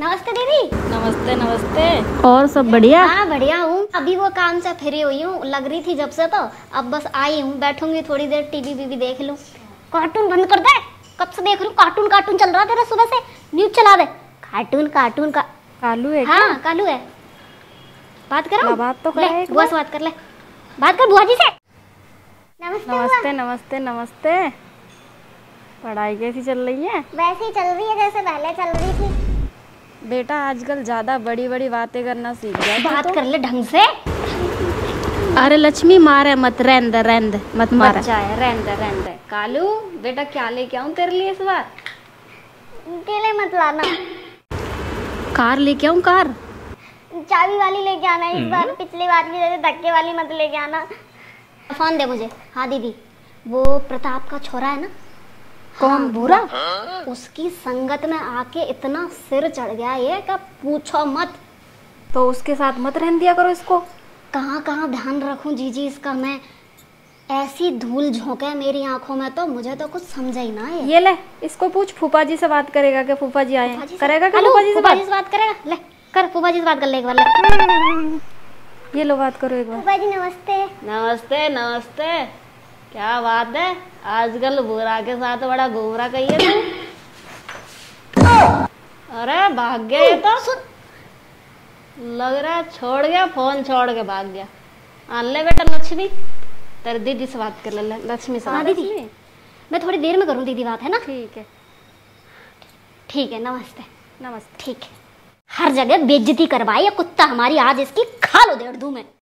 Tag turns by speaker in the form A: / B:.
A: नमस्ते दीदी।
B: नमस्ते नमस्ते।
C: और सब बढ़िया?
A: हाँ बढ़िया हूँ। अभी वो काम से फ्री हुई हूँ लग रही थी जब से तो। अब बस आई हूँ बैठूँगी थोड़ी देर टीवी वीवी देख लूँ। कार्टून बंद कर दे। कब से देख रही हूँ कार्टून कार्टून चल रहा तेरा सुबह से। न्यूज़ चला दे। कार्टून कार्टून का
B: कालू है
A: हाँ कालू है। बात करो।
B: बात तो
A: ले
B: करे
A: बुआ से बात कर ले। बात कर बुआ जी से। नमस्ते
B: नमस्ते नमस्ते नमस्ते। पढ़ाई कैसी चल रही है?
A: वैसे ही चल रही है जैसे पहले चल रही थी।
B: बेटा आजकल ज़्यादा बड़ी बड़ी बातें करना सीख गया।
A: बात
B: तो।
A: कर ले ढंग से।
C: अरे लक्ष्मी मारे मत रेंद रेंद मत मारे
B: है। रहने रहने दे। कालू बेटा क्या लेके आऊँ तेरे लिए इस बार?
A: अकेले मत लाना।
C: कार लेके आऊँ कार?
A: चाबी वाली लेके आना इस बार पिछली बार की जैसे धक्के वाली मत लेके आना। फ़ोन दे मुझे। हाँ दीदी। वो प्रताप का छोरा है ना? कौन बुरा उसकी संगत में आके इतना सिर चढ़ गया ये कि पूछो मत।
B: तो उसके साथ मत रहने दिया करो इसको।
A: कहाँ कहाँ ध्यान रखूँ जीजी इसका मैं? ऐसी धूल झोंके मेरी आँखों में तो मुझे तो कुछ समझ ही ना ये
B: ये ले इसको पूछ फूफा जी से बात करेगा कि फूफा जी आए हैं।
A: जी
B: करेगा कि फूफा जी से बात?
A: बात करेगा? ले कर फूफा जी से बात कर ले एक बार ले।
B: ये लो बात करो एक बार।
A: फूफा जी नमस्ते।
B: नमस्ते नमस्ते। क्या बात है? आजकल बुरा के साथ बड़ा गोबरा कहिए तू। अरे भाग गया ये तो। लग रहा है छोड़ गया फ़ोन छोड़ के भाग गया। आन ले बेटा लक्ष्मी। तेरे दीदी से बात कर ले लक्ष्मी से
A: हाँ दीदी। मैं थोड़ी देर में करूँ दीदी बात है ना?
B: ठीक है।
A: ठीक है नमस्ते।
B: नमस्ते।
A: ठीक है। हर जगह बेइज्जती करवाई है कुत्ता हमारी आज इसकी खा लो डेढ़ दू में।